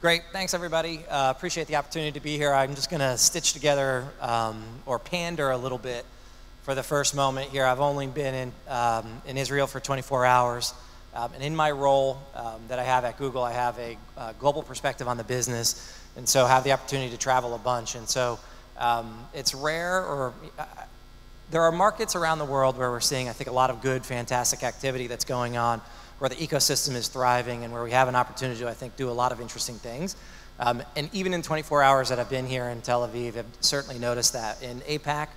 Great, thanks everybody. Uh, appreciate the opportunity to be here. I'm just going to stitch together um, or pander a little bit for the first moment here. I've only been in, um, in Israel for 24 hours. Um, and in my role um, that I have at Google, I have a uh, global perspective on the business, and so have the opportunity to travel a bunch. And so um, it's rare, or uh, there are markets around the world where we're seeing, I think, a lot of good, fantastic activity that's going on where the ecosystem is thriving and where we have an opportunity to, I think, do a lot of interesting things. Um, and even in 24 hours that I've been here in Tel Aviv, I've certainly noticed that. In APAC,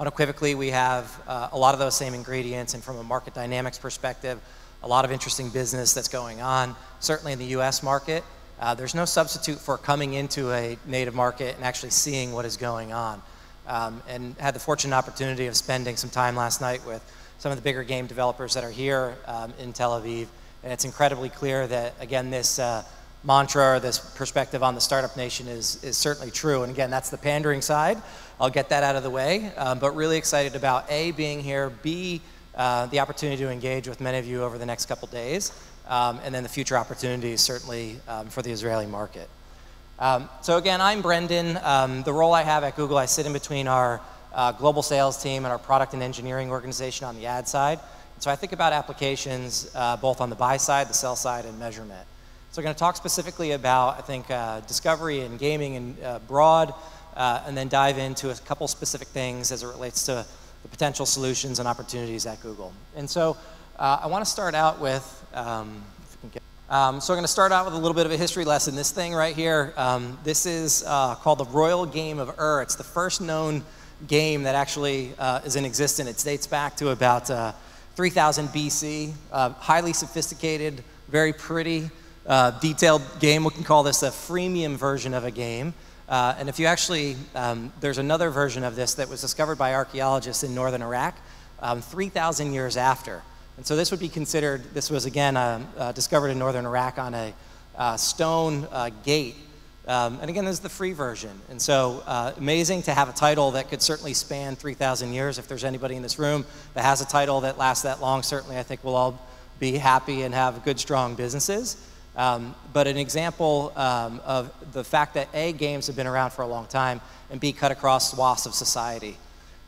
unequivocally, we have uh, a lot of those same ingredients, and from a market dynamics perspective, a lot of interesting business that's going on. Certainly in the US market, uh, there's no substitute for coming into a native market and actually seeing what is going on. Um, and had the fortunate opportunity of spending some time last night with some of the bigger game developers that are here um, in Tel Aviv. And it's incredibly clear that, again, this uh, mantra or this perspective on the startup nation is, is certainly true. And again, that's the pandering side. I'll get that out of the way. Um, but really excited about A, being here, B, uh, the opportunity to engage with many of you over the next couple days, um, and then the future opportunities certainly um, for the Israeli market. Um, so again, I'm Brendon. Um, the role I have at Google, I sit in between our uh, global sales team and our product and engineering organization on the ad side. So I think about applications uh, both on the buy side, the sell side, and measurement. So we're going to talk specifically about, I think, uh, discovery and gaming and uh, broad, uh, and then dive into a couple specific things as it relates to the potential solutions and opportunities at Google. And so uh, I want to start out with, um, um, so I'm going to start out with a little bit of a history lesson. This thing right here, um, this is uh, called the Royal Game of Ur. It's the first known game that actually is in existence. It dates back to about 3000 BC. Uh, highly sophisticated, very pretty, uh, detailed game. We can call this a freemium version of a game. Uh, and if you actually, um, there's another version of this that was discovered by archaeologists in northern Iraq um, 3,000 years after. And so this would be considered, this was again uh, discovered in northern Iraq on a stone gate um, and again, this is the free version. And so uh, amazing to have a title that could certainly span 3,000 years. If there's anybody in this room that has a title that lasts that long, certainly I think we'll all be happy and have good, strong businesses. Um, but an example um, of the fact that A, games have been around for a long time, and B, cut across swaths of society.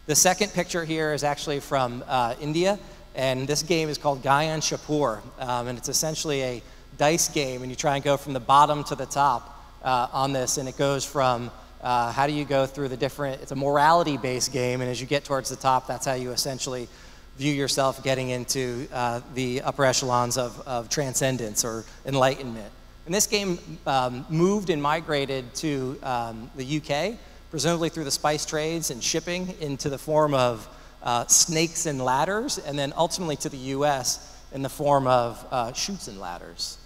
The second picture here is actually from uh, India, and this game is called Gyan Chaupar. Um, and it's essentially a dice game, and you try and go from the bottom to the top uh, on this, and it goes from uh, how do you go through the different, it's a morality based game, and as you get towards the top, that's how you essentially view yourself getting into uh, the upper echelons of, of transcendence or enlightenment. And this game um, moved and migrated to um, the UK, presumably through the spice trades and shipping into the form of uh, snakes and ladders, and then ultimately to the US in the form of uh, chutes and ladders.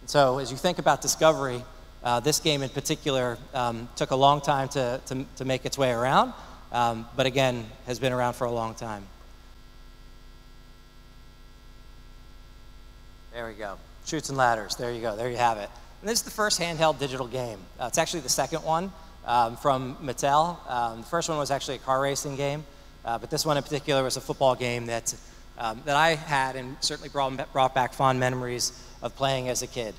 And so as you think about discovery, uh, this game in particular um, took a long time to, to, to make its way around, um, but again, has been around for a long time. There we go. Chutes and ladders. There you go. There you have it. And this is the first handheld digital game. Uh, it's actually the second one um, from Mattel. Um, the first one was actually a car racing game, uh, but this one in particular was a football game that, um, that I had and certainly brought, brought back fond memories of playing as a kid.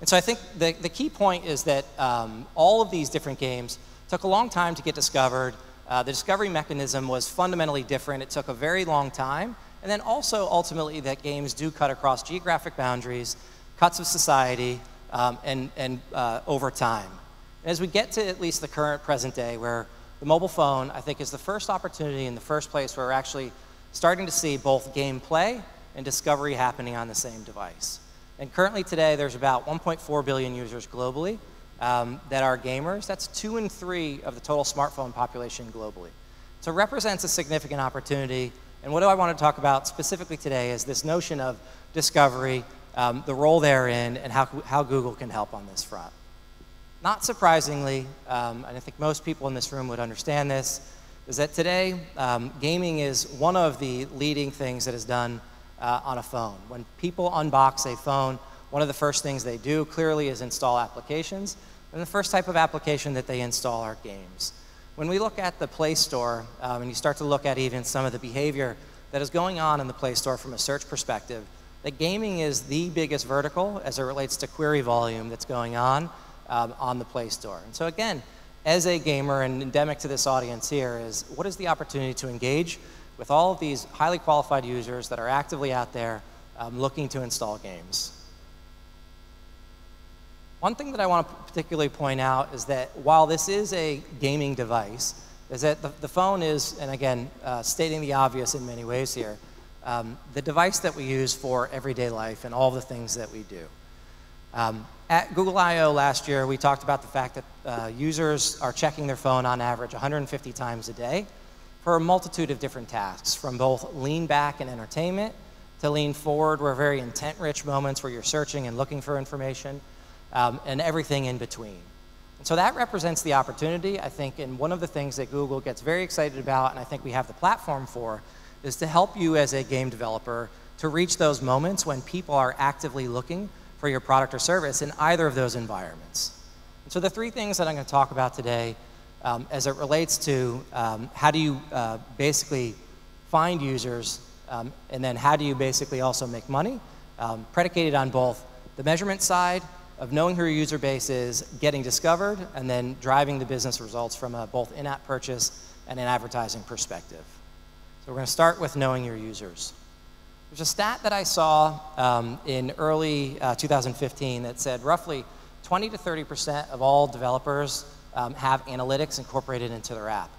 And so I think the, the key point is that um, all of these different games took a long time to get discovered. Uh, the discovery mechanism was fundamentally different. It took a very long time. And then also, ultimately, that games do cut across geographic boundaries, cuts of society, um, and, and uh, over time. And as we get to at least the current present day, where the mobile phone, I think, is the first opportunity in the first place where we're actually starting to see both gameplay and discovery happening on the same device. And currently today, there's about 1.4 billion users globally um, that are gamers. That's two in three of the total smartphone population globally. So represents a significant opportunity. And what do I want to talk about specifically today is this notion of discovery, um, the role therein, and how, how Google can help on this front. Not surprisingly, um, and I think most people in this room would understand this, is that today um, gaming is one of the leading things that is done uh, on a phone. When people unbox a phone, one of the first things they do clearly is install applications. And the first type of application that they install are games. When we look at the Play Store, um, and you start to look at even some of the behavior that is going on in the Play Store from a search perspective, that gaming is the biggest vertical as it relates to query volume that's going on um, on the Play Store. And so again, as a gamer and endemic to this audience here is what is the opportunity to engage with all of these highly qualified users that are actively out there um, looking to install games. One thing that I want to particularly point out is that while this is a gaming device, is that the, the phone is, and again, uh, stating the obvious in many ways here, um, the device that we use for everyday life and all the things that we do. Um, at Google I/O last year, we talked about the fact that uh, users are checking their phone on average 150 times a day for a multitude of different tasks, from both lean back and entertainment to lean forward, where very intent-rich moments where you're searching and looking for information, um, and everything in between. And so that represents the opportunity, I think, and one of the things that Google gets very excited about, and I think we have the platform for, is to help you as a game developer to reach those moments when people are actively looking for your product or service in either of those environments. And so the three things that I'm going to talk about today um, as it relates to um, how do you uh, basically find users um, and then how do you basically also make money, um, predicated on both the measurement side of knowing who your user base is, getting discovered, and then driving the business results from a both in-app purchase and an advertising perspective. So we're going to start with knowing your users. There's a stat that I saw um, in early uh, 2015 that said roughly 20 to 30% of all developers um, have analytics incorporated into their app.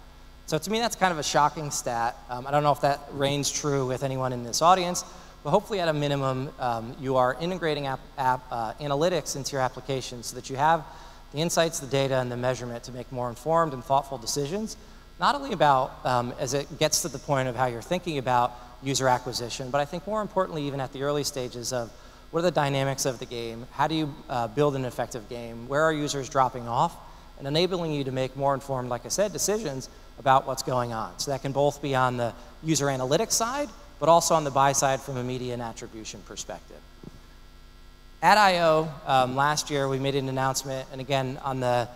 So to me, that's kind of a shocking stat. Um, I don't know if that reigns true with anyone in this audience, but hopefully, at a minimum, um, you are integrating app, app uh, analytics into your application so that you have the insights, the data, and the measurement to make more informed and thoughtful decisions, not only about um, as it gets to the point of how you're thinking about user acquisition, but I think more importantly, even at the early stages of what are the dynamics of the game, how do you uh, build an effective game, where are users dropping off, and enabling you to make more informed, like I said, decisions about what's going on. So that can both be on the user analytics side, but also on the buy side from a media and attribution perspective. At I/O Um, last year, we made an announcement, and again, on the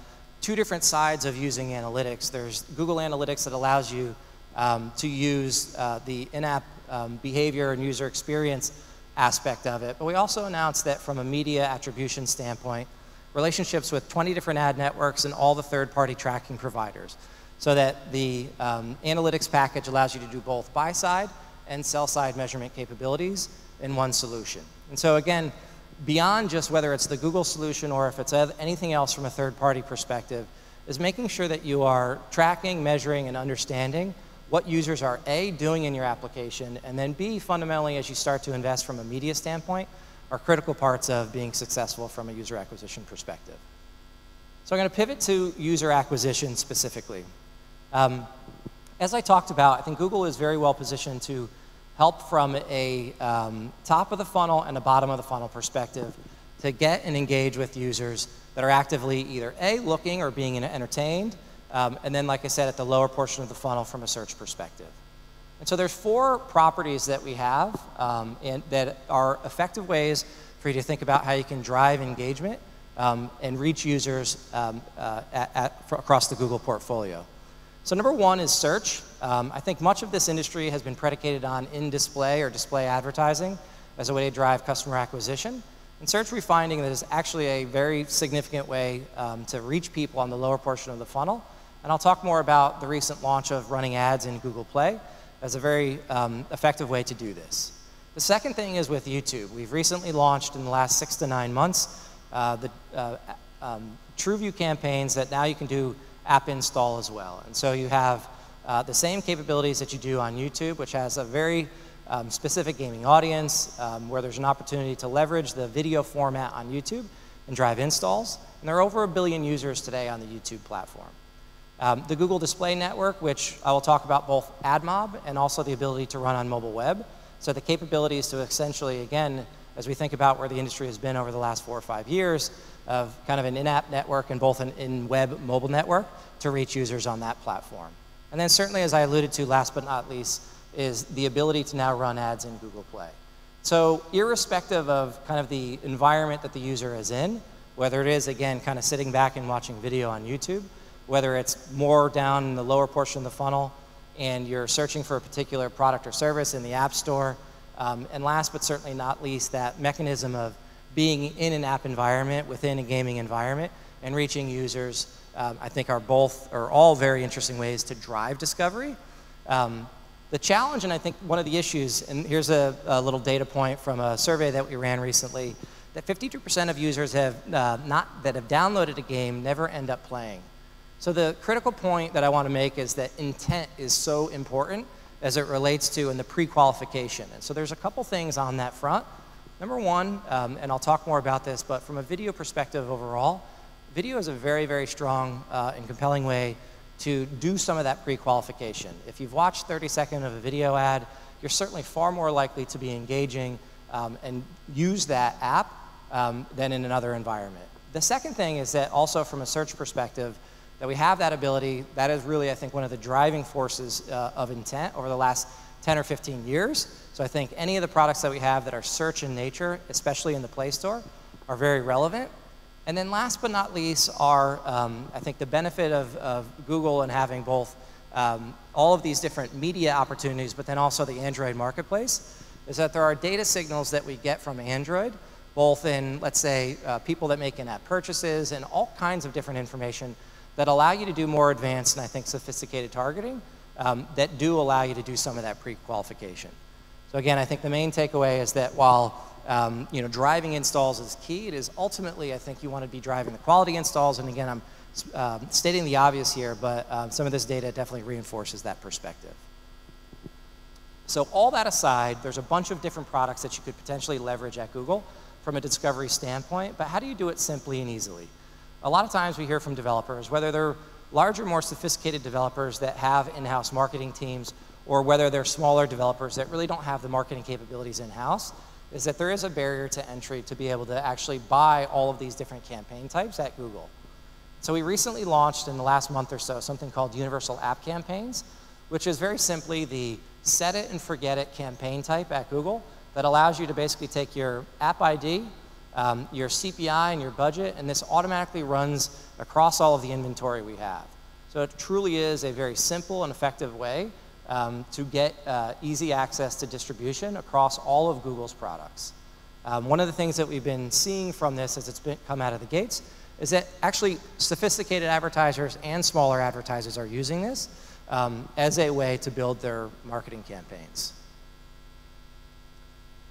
two different sides of using analytics, there's Google Analytics that allows you um, to use uh, the in-app um, behavior and user experience aspect of it. But we also announced that from a media attribution standpoint, relationships with 20 different ad networks and all the third-party tracking providers so that the um, analytics package allows you to do both buy-side and sell-side measurement capabilities in one solution. And so again, beyond just whether it's the Google solution or if it's anything else from a third-party perspective, is making sure that you are tracking, measuring, and understanding what users are A, doing in your application, and then B, fundamentally, as you start to invest from a media standpoint, are critical parts of being successful from a user acquisition perspective. So I'm going to pivot to user acquisition specifically. Um, as I talked about, I think Google is very well positioned to help from a um, top of the funnel and a bottom of the funnel perspective to get and engage with users that are actively either A, looking or being entertained, um, and then, like I said, at the lower portion of the funnel from a search perspective. And so there's four properties that we have um, and that are effective ways for you to think about how you can drive engagement um, and reach users um, uh, at, at, across the Google portfolio. So number one is search. Um, I think much of this industry has been predicated on in-display or display advertising as a way to drive customer acquisition. And search we're finding that is actually a very significant way um, to reach people on the lower portion of the funnel. And I'll talk more about the recent launch of running ads in Google Play as a very um, effective way to do this. The second thing is with YouTube. We've recently launched in the last six to nine months uh, the uh, um, TrueView campaigns that now you can do app install as well. And so you have uh, the same capabilities that you do on YouTube, which has a very um, specific gaming audience, um, where there's an opportunity to leverage the video format on YouTube and drive installs. And there are over a billion users today on the YouTube platform. Um, the Google Display Network, which I will talk about both AdMob and also the ability to run on mobile web. So the capabilities to essentially, again, as we think about where the industry has been over the last four or five years, of kind of an in-app network and both an in-web mobile network to reach users on that platform. And then certainly, as I alluded to last but not least, is the ability to now run ads in Google Play. So irrespective of kind of the environment that the user is in, whether it is, again, kind of sitting back and watching video on YouTube, whether it's more down in the lower portion of the funnel and you're searching for a particular product or service in the App Store, um, and last but certainly not least, that mechanism of being in an app environment within a gaming environment and reaching users, um, I think are both, or all very interesting ways to drive discovery. Um, the challenge, and I think one of the issues, and here's a, a, little data point from a survey that we ran recently, that 52% of users have uh, not, that have downloaded a game never end up playing. So the critical point that I want to make is that intent is so important as it relates to in the pre-qualification. And so there's a couple things on that front. Number one, um, and I'll talk more about this, but from a video perspective overall, video is a very, very strong uh, and compelling way to do some of that pre-qualification. If you've watched 30 seconds of a video ad, you're certainly far more likely to be engaging um, and use that app um, than in another environment. The second thing is that also from a search perspective, that we have that ability, that is really, I think, one of the driving forces uh, of intent over the last 10 or 15 years. So I think any of the products that we have that are search in nature, especially in the Play Store, are very relevant. And then last but not least are, um, I think, the benefit of, of, Google and having both um, all of these different media opportunities, but then also the Android marketplace, is that there are data signals that we get from Android, both in, let's say, uh, people that make in-app purchases and all kinds of different information that allow you to do more advanced and I think sophisticated targeting um, that do allow you to do some of that pre-qualification. So again, I think the main takeaway is that while um, you know, driving installs is key. It is ultimately, I think, you want to be driving the quality installs. And again, I'm um, stating the obvious here, but um, some of this data definitely reinforces that perspective. So all that aside, there's a bunch of different products that you could potentially leverage at Google from a discovery standpoint, but how do you do it simply and easily? A lot of times we hear from developers, whether they're larger, more sophisticated developers that have in-house marketing teams, or whether they're smaller developers that really don't have the marketing capabilities in-house, is that there is a barrier to entry to be able to actually buy all of these different campaign types at Google. So we recently launched in the last month or so something called Universal App Campaigns, which is very simply the set it and forget it campaign type at Google that allows you to basically take your app ID, um, your CPI, and your budget, and this automatically runs across all of the inventory we have. So it truly is a very simple and effective way um, to get uh, easy access to distribution across all of Google's products. Um, one of the things that we've been seeing from this as it's been come out of the gates is that actually sophisticated advertisers and smaller advertisers are using this um, as a way to build their marketing campaigns.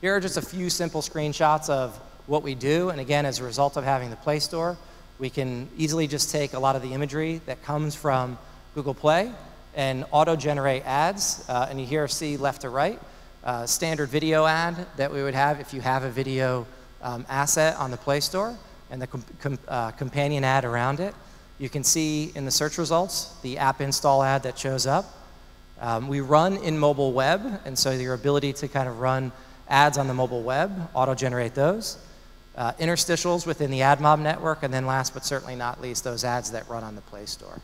Here are just a few simple screenshots of what we do. And again, as a result of having the Play Store, we can easily just take a lot of the imagery that comes from Google Play and auto-generate ads. Uh, and you here see left to right, uh, standard video ad that we would have if you have a video um, asset on the Play Store and the com com uh, companion ad around it. You can see in the search results the app install ad that shows up. Um, we run in mobile web, and so your ability to kind of run ads on the mobile web, auto-generate those. Uh, interstitials within the AdMob network, and then last but certainly not least, those ads that run on the Play Store.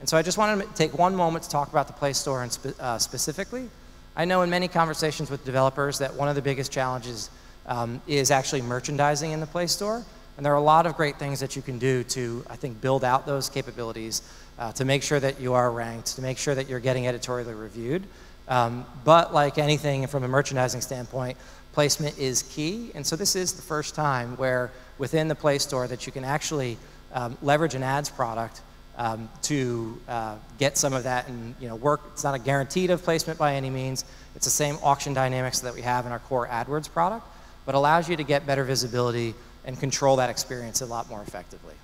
And so I just wanted to take one moment to talk about the Play Store and spe uh, specifically. I know in many conversations with developers that one of the biggest challenges um, is actually merchandising in the Play Store. And there are a lot of great things that you can do to, I think, build out those capabilities uh, to make sure that you are ranked, to make sure that you're getting editorially reviewed. Um, but like anything from a merchandising standpoint, placement is key. And so this is the first time where within the Play Store that you can actually um, leverage an ads product um, to uh, get some of that and you know work. It's not a guaranteed of placement by any means. It's the same auction dynamics that we have in our core AdWords product, but allows you to get better visibility and control that experience a lot more effectively.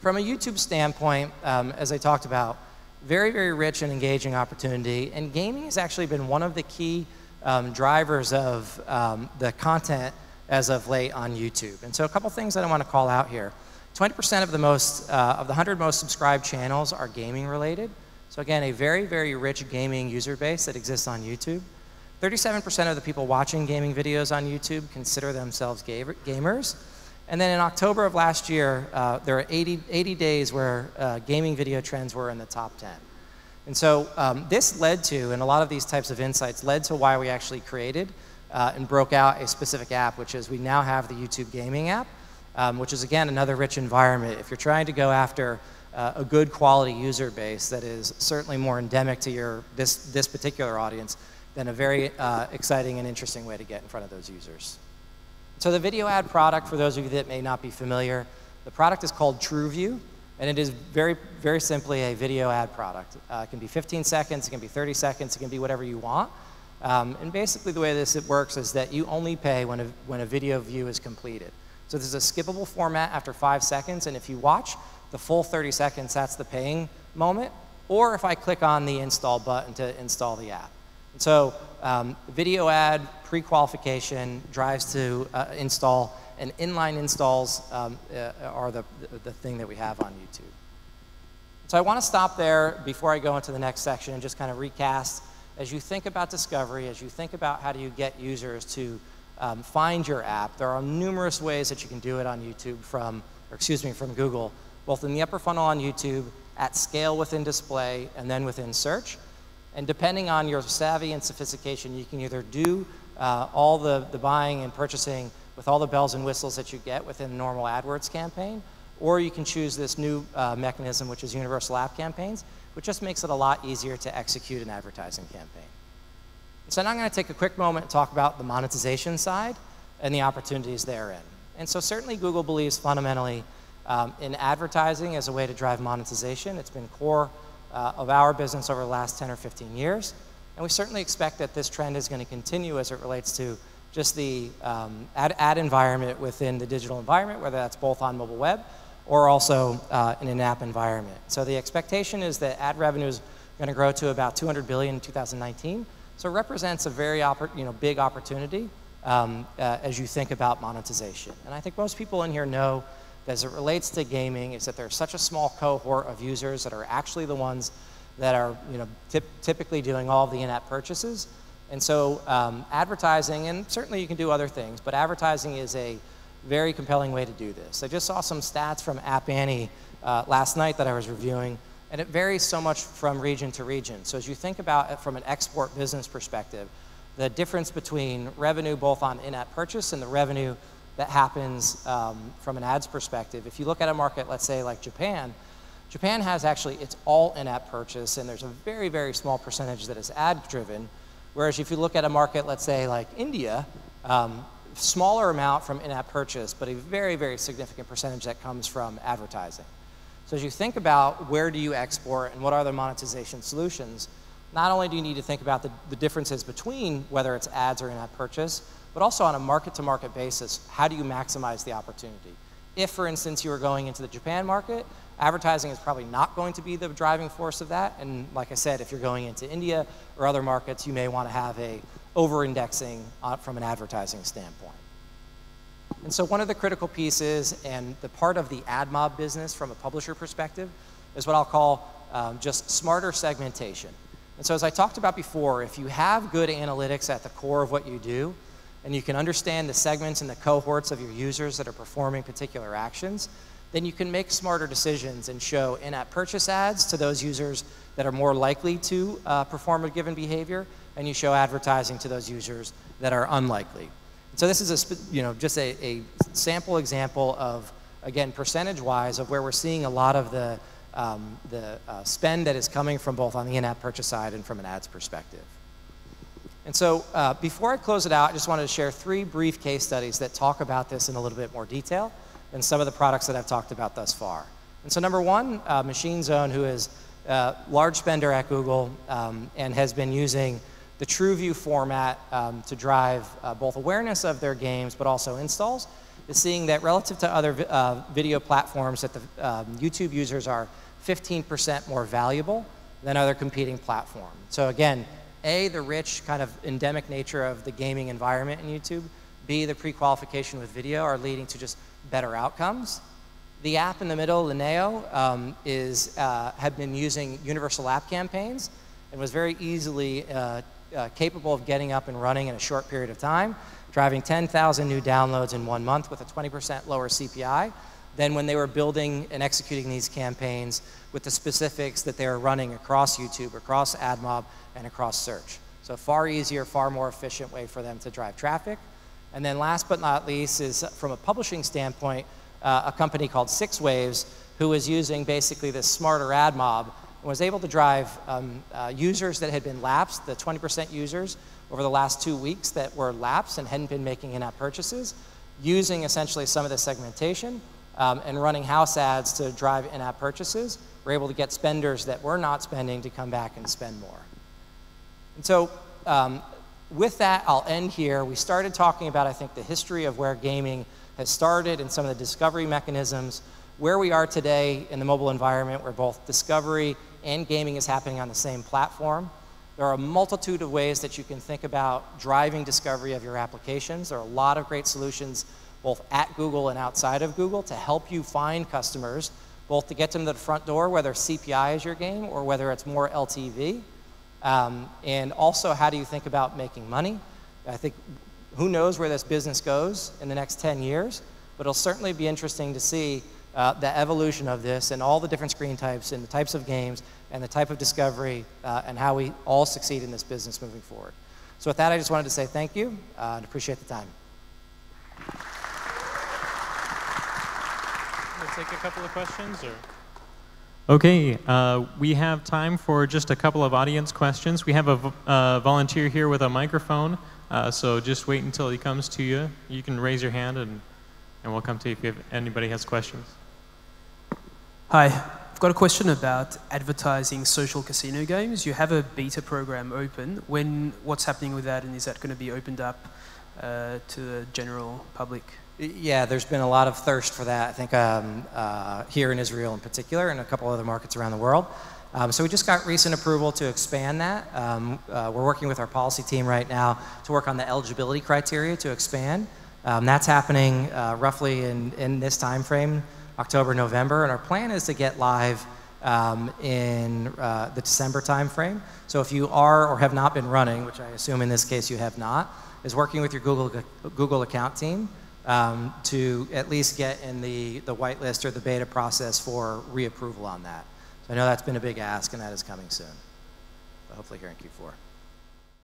From a YouTube standpoint, um, as I talked about, very, very rich and engaging opportunity, and gaming has actually been one of the key um, drivers of um, the content as of late on YouTube. And so a couple things that I want to call out here. 20% of the most, uh, of the 100 most subscribed channels are gaming related. So again, a very, very rich gaming user base that exists on YouTube. 37% of the people watching gaming videos on YouTube consider themselves gamers. And then in October of last year, uh, there are 80, 80 days where uh, gaming video trends were in the top 10. And so um, this led to, and a lot of these types of insights led to why we actually created uh, and broke out a specific app, which is we now have the YouTube gaming app um, which is again another rich environment. If you're trying to go after uh, a good quality user base that is certainly more endemic to your this this particular audience, then a very uh, exciting and interesting way to get in front of those users. So the video ad product, for those of you that may not be familiar, the product is called TrueView, and it is very, very simply a video ad product. Uh, it can be 15 seconds, it can be 30 seconds, it can be whatever you want. Um, and basically the way this it works is that you only pay when a, when a video view is completed. So there's a skippable format after five seconds, and if you watch the full 30 seconds, that's the paying moment, or if I click on the install button to install the app. And so um, video ad pre-qualification drives to uh, install, and inline installs um, uh, are the, the thing that we have on YouTube. So I want to stop there before I go into the next section and just kind of recast as you think about discovery, as you think about how do you get users to um, find your app, there are numerous ways that you can do it on YouTube from, or excuse me, from Google, both in the upper funnel on YouTube, at scale within display, and then within search. And depending on your savvy and sophistication, you can either do uh, all the, the buying and purchasing with all the bells and whistles that you get within a normal AdWords campaign, or you can choose this new uh, mechanism, which is universal app campaigns, which just makes it a lot easier to execute an advertising campaign. So now I'm going to take a quick moment and talk about the monetization side and the opportunities therein. And so certainly Google believes fundamentally um, in advertising as a way to drive monetization. It's been core uh, of our business over the last 10 or 15 years. And we certainly expect that this trend is going to continue as it relates to just the um, ad, ad environment within the digital environment, whether that's both on mobile web or also uh, in an app environment. So the expectation is that ad revenue is going to grow to about 200 billion in 2019. So it represents a very you know, big opportunity um, uh, as you think about monetization. And I think most people in here know that as it relates to gaming is that there's such a small cohort of users that are actually the ones that are you know, typically doing all the in-app purchases. And so um, advertising, and certainly you can do other things, but advertising is a very compelling way to do this. I just saw some stats from App Annie uh, last night that I was reviewing, and it varies so much from region to region. So as you think about it from an export business perspective, the difference between revenue both on in-app purchase and the revenue that happens um, from an ads perspective. If you look at a market, let's say like Japan, Japan has actually, it's all in-app purchase, and there's a very, very small percentage that is ad-driven. Whereas if you look at a market, let's say like India, um, smaller amount from in-app purchase, but a very, very significant percentage that comes from advertising. So as you think about where do you export and what are the monetization solutions, not only do you need to think about the, the differences between whether it's ads or in-app purchase, but also on a market-to-market -market basis, how do you maximize the opportunity? If, for instance, you were going into the Japan market, advertising is probably not going to be the driving force of that. And like I said, if you're going into India or other markets, you may want to have a over-indexing uh, from an advertising standpoint. And so one of the critical pieces and the part of the AdMob business from a publisher perspective is what I'll call um, just smarter segmentation. And so as I talked about before, if you have good analytics at the core of what you do, and you can understand the segments and the cohorts of your users that are performing particular actions, then you can make smarter decisions and show in-app purchase ads to those users that are more likely to uh, perform a given behavior, and you show advertising to those users that are unlikely. So this is a, you know, just a, a sample example of, again, percentage-wise of where we're seeing a lot of the, um, the uh, spend that is coming from both on the in-app purchase side and from an ads perspective. And so uh, before I close it out, I just wanted to share three brief case studies that talk about this in a little bit more detail than some of the products that I've talked about thus far. And so number one, uh, Machine Zone, who is a large spender at Google um, and has been using the TrueView format um, to drive uh, both awareness of their games but also installs, is seeing that relative to other uh, video platforms that the um, YouTube users are 15% more valuable than other competing platforms. So again, A, the rich kind of endemic nature of the gaming environment in YouTube, B, the pre-qualification with video are leading to just better outcomes. The app in the middle, Lineo, um, is, uh, had been using universal app campaigns and was very easily uh, uh, capable of getting up and running in a short period of time, driving 10,000 new downloads in one month with a 20% lower CPI than when they were building and executing these campaigns with the specifics that they were running across YouTube, across AdMob, and across search. So far easier, far more efficient way for them to drive traffic. And then last but not least is from a publishing standpoint, uh, a company called Six Waves who was using basically this smarter AdMob and was able to drive um, uh, users that had been lapsed, the 20% users over the last two weeks that were lapsed and hadn't been making in-app purchases, using essentially some of the segmentation um, and running house ads to drive in-app purchases. We're able to get spenders that were not spending to come back and spend more. And so um, with that, I'll end here. We started talking about, I think, the history of where gaming has started and some of the discovery mechanisms. Where we are today in the mobile environment, where both discovery and gaming is happening on the same platform. There are a multitude of ways that you can think about driving discovery of your applications. There are a lot of great solutions both at Google and outside of Google to help you find customers, both to get them to the front door, whether CPI is your game or whether it's more LTV. Um, and also, how do you think about making money? I think who knows where this business goes in the next 10 years, but it'll certainly be interesting to see uh, the evolution of this and all the different screen types and the types of games and the type of discovery uh, and how we all succeed in this business moving forward. So with that, I just wanted to say thank you uh, and appreciate the time. We'll take a couple of questions or? Okay, uh, we have time for just a couple of audience questions. We have a uh, volunteer here with a microphone, uh, so just wait until he comes to you. You can raise your hand and, and we'll come to you if you anybody has questions. Hi, I've got a question about advertising social casino games. You have a beta program open. When, what's happening with that and is that going to be opened up uh, to the general public? Yeah, there's been a lot of thirst for that, I think, um, uh, here in Israel in particular and a couple other markets around the world. Um, so we just got recent approval to expand that. Um, uh, we're working with our policy team right now to work on the eligibility criteria to expand. Um, that's happening uh, roughly in, in this time frame, October, November, and our plan is to get live um, in uh, the December time frame. So if you are or have not been running, which I assume in this case you have not, is working with your Google, Google account team um, to at least get in the, the whitelist or the beta process for reapproval on that. So I know that's been a big ask, and that is coming soon. But hopefully here in Q4.